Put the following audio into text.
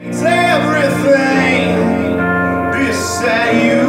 It's everything beside you.